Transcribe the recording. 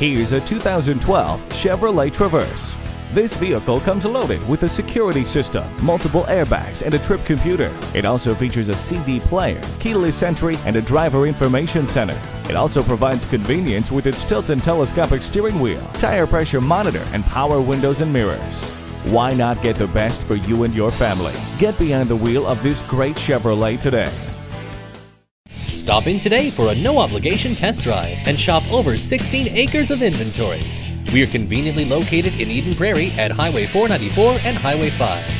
Here's a 2012 Chevrolet Traverse. This vehicle comes loaded with a security system, multiple airbags, and a trip computer. It also features a CD player, keyless entry, and a driver information center. It also provides convenience with its tilt and telescopic steering wheel, tire pressure monitor, and power windows and mirrors. Why not get the best for you and your family? Get behind the wheel of this great Chevrolet today. Stop in today for a no obligation test drive and shop over 16 acres of inventory. We are conveniently located in Eden Prairie at Highway 494 and Highway 5.